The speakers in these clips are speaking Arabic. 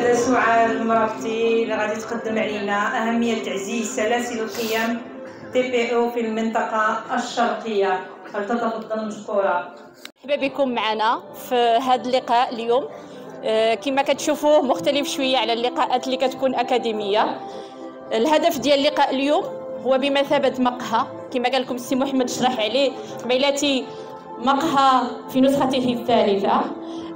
سعاد المرابطي اللي غادي تقدم علينا أهمية تعزيز سلاسل القيم TPE في المنطقة الشرقية. فلتتفضل مشكورة. مرحبا بكم معنا في هذا اللقاء اليوم؟ آه، كما كتشوفوه مختلف شوية على اللقاءات اللي كتكون أكاديمية. الهدف ديال اللقاء اليوم هو بمثابة مقهى. كما قال لكم السي محمد شرح عليه ميلاتي مقهى في نسخته الثالثة.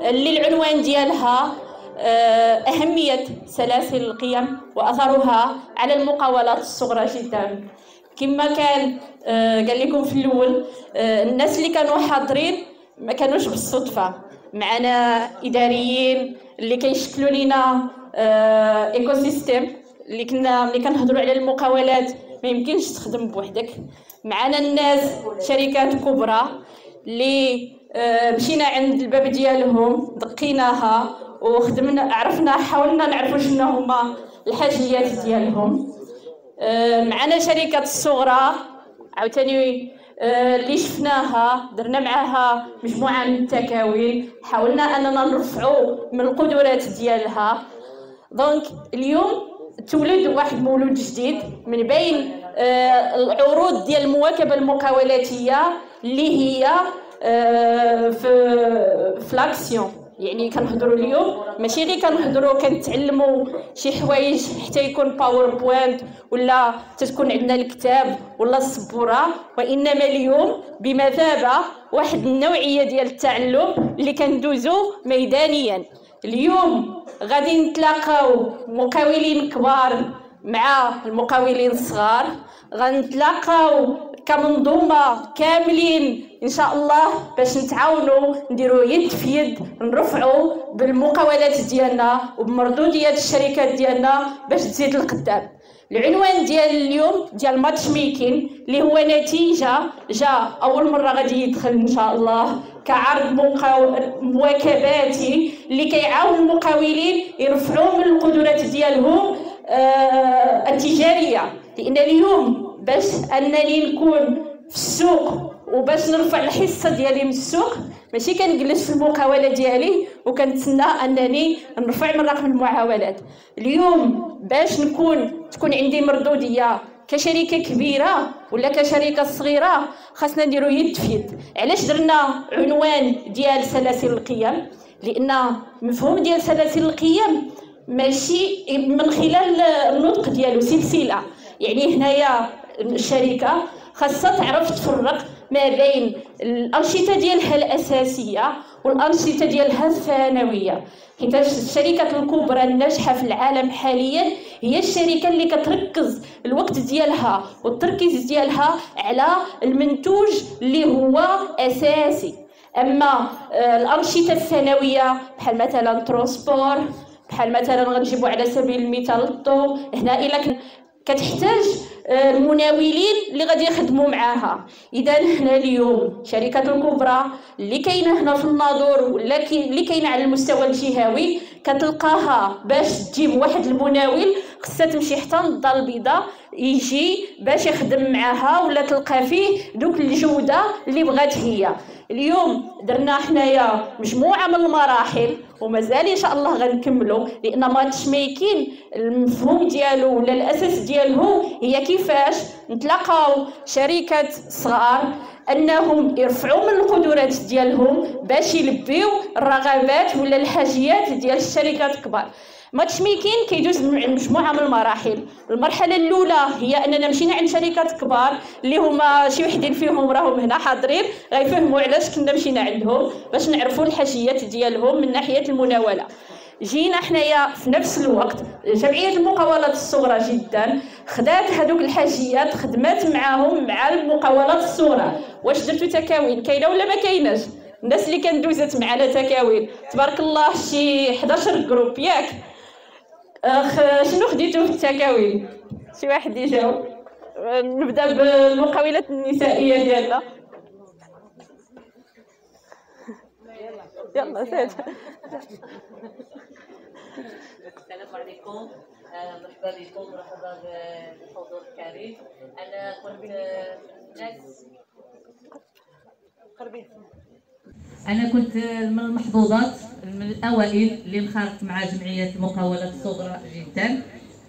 اللي العنوان ديالها أهمية سلاسل القيم وأثرها على المقاولات الصغرى جدا. كما كان آه، قال لكم في الأول آه، الناس اللي كانوا حاضرين ما كانوش بالصدفة. معنا إداريين اللي كيشكلوا لنا écosystème اللي كنا ملي كنهضروا على المقاولات. ما يمكنش تخدم بوحدك. معنا الناس شركات كبرى اللي مشينا عند الباب ديالهم دقيناها. وخدمنا عرفنا حاولنا نعرفوا شنو هما الحاجيات ديالهم. آه، معنا شركات الصغرى عاوتاني آه، اللي شفناها درنا معاها مجموعة من التكاوين حاولنا أننا نرفعوا من القدرات ديالها. دونك اليوم تولد واحد مولود جديد من بين آه، العروض ديال المواكبة المقاولاتية اللي هي في ف l'action يعني كنهضروا اليوم. ماشي غير كنهضروا كنتعلموا شي حوايج حتى يكون PowerPoint ولا تتكون عندنا الكتاب ولا السبورة. وإنما اليوم بمثابة واحد النوعية ديال التعلم اللي كندوزو ميدانيا. اليوم غادي نتلاقاو مقاولين كبار مع المقاولين الصغار. غنتلاقاو كمنظومة كاملين ان شاء الله باش نتعاونوا نديروا يد في يد نرفعوا بالمقاولات ديالنا وبمردوديات الشركات ديالنا باش تزيد القدام. العنوان ديال اليوم ديال ماتش ميكين اللي هو نتيجة جاء أول مرة غادي يدخل إن شاء الله كعرض مواكباتي اللي كيعاون المقاولين يرفعوا من القدرات ديالهم آه التجارية. لأن اليوم باش أنني نكون في السوق وباش نرفع الحصة ديالي من السوق ماشي كنجلس في المقاولة ديالي وكنتسنى أنني نرفع من رقم المعاولات. اليوم باش نكون تكون عندي مردودية كشركه كبيرة ولا كشركه صغيرة خاصنا نديرو يد في يد. علاش درنا عنوان ديال سلاسل القيم؟ لأن مفهوم ديال سلاسل القيم ماشي من خلال النطق ديالو سلسلة. يعني هنايا الشركة خاصها تعرف تفرق ما بين الأنشطة ديالها الأساسية والأنشطة ديالها الثانوية. حيت الشركات الكبرى الناجحة في العالم حاليا هي الشركة اللي كتركز الوقت ديالها والتركيز ديالها على المنتوج اللي هو أساسي. أما آه، الأنشطة الثانوية بحال مثلا ترونسبور بحال مثلا غنجيبوا على سبيل المثال الضوء هنا إلا كتحتاج آه، المناولين اللي غادي يخدموا معاها. إذا هنا اليوم الشركات الكبرى اللي كاينة هنا في الناظور ولا اللي كاينة على المستوى الجهوي كتلقاها باش تجيب واحد المناول. خصها تمشي حتى النضال البيضاء يجي باش يخدم معاها ولا تلقى فيه دوك الجودة اللي بغات هي. اليوم درنا حنايا مجموعة من المراحل. ومازال إن شاء الله غنكملوا لأن ماتش ميكين المفهوم ديالو ولا الأساس ديالو هي كيفاش نتلاقاو شركات صغار أنهم يرفعوا من القدرات ديالهم باش يلبيو الرغبات ولا الحاجيات ديال الشركات الكبار. ماتش ميكين كيدوز مجموعة من المراحل. المرحلة الأولى هي أننا مشينا عند شركات كبار اللي هما شي وحدين فيهم راهم هنا حاضرين غيفهموا علاش كنا مشينا عندهم باش نعرفوا الحاجيات ديالهم من ناحية المناولة. جينا حنايا في نفس الوقت جمعية المقاولات الصغرى جدا خدات هذوك الحاجيات خدمات معاهم مع المقاولات الصغرى. واش درتو تكاوين؟ كاينة ولا ما كايناش؟ الناس اللي كان دوزت معنا تكاوين. تبارك الله شي 11 جروب ياك. شنو خديتو في التكاوين شي واحد يجاوب. نبدأ بالمقاولات النسائية ديالنا. يلا زيد السلام عليكم. مرحبا بكم. مرحبا بالحضور الكريم. أنا كنت ناس قربي أنا كنت من المحظوظات من الأوائل اللي انخرطت مع جمعية المقاولات الصغرى جدا.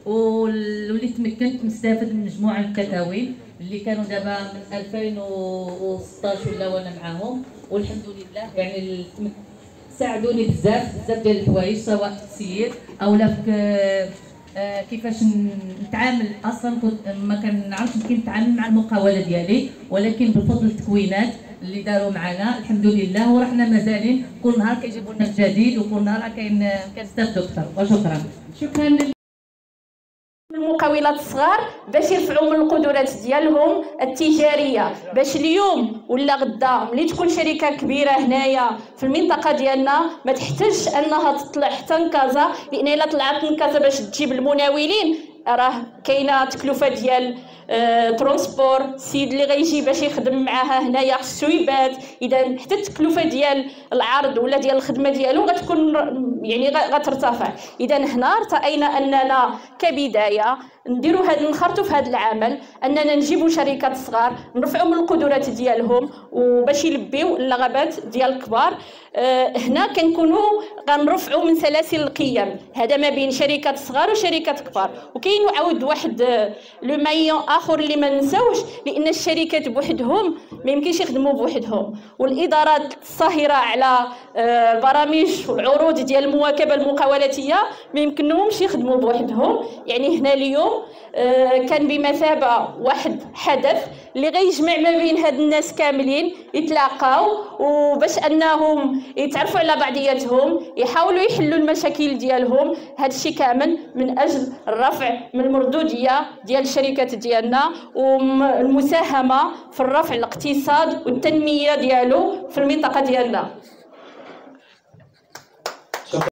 واللي تمكنت نستافد من مجموعة من التداوين اللي كانوا دابا من 2016 ولا وأنا معاهم. والحمد لله يعني ساعدوني بزاف بزاف ديال الحوايج سواء في التسيير أو لا آه، كيفاش نتعامل. أصلا كنت ما كنعرفش كيف نتعامل مع المقاولة ديالي ولكن بفضل التكوينات اللي داروا معنا الحمد لله. ورحنا مازالين. كل نهار كيجيبوا لنا جديد وكل نهار كاين كنستافدوا أكثر وشكرا. شكرا المقاولات الصغار باش يرفعوا من القدرات ديالهم التجارية. باش اليوم ولا غدا ملي تكون شركة كبيرة هنايا في المنطقة ديالنا ما تحتاجش أنها تطلع حتى لكازا لأن إلا طلعت لكازا باش تجيب المناولين راه كاينة تكلفة ديال ترونسبور السيد اللي غيجي باش يخدم معاها هنايا خصو يبات إذا حتى التكلفة ديال العرض ولا ديال الخدمة ديالو غتكون يعني غترتفع. إذا هنا ارتئينا أننا كبداية نديروا هذا نخرطوا في هذا العمل أننا نجيبوا شركات صغار نرفعوا من القدرات ديالهم وباش يلبيو اللغبات ديال الكبار. آه، هنا كنكونوا غنرفعوا من سلاسل القيم. هذا ما بين شركات صغار وشركات كبار. وكاين عاود واحد لو مايون آخر اللي ما نساوش لأن الشركات بوحدهم ما يمكنش يخدموا بوحدهم. والادارات الصاهرة على البرامج آه، والعروض ديال المواكبه المقاولاتية ما يمكنهمش يخدموا بوحدهم. يعني هنا اليوم آه، كان بمثابة واحد حدث اللي غيجمع ما بين هاد الناس كاملين. يتلاقاو وباش أنهم يتعرفوا على بعضياتهم يحاولوا يحلوا المشاكل ديالهم هذا الشيء كامل من أجل الرفع من المردودية ديال الشركات ديالنا والمساهمة في الرفع الاقتصاد والتنمية ديالو في المنطقة ديالنا.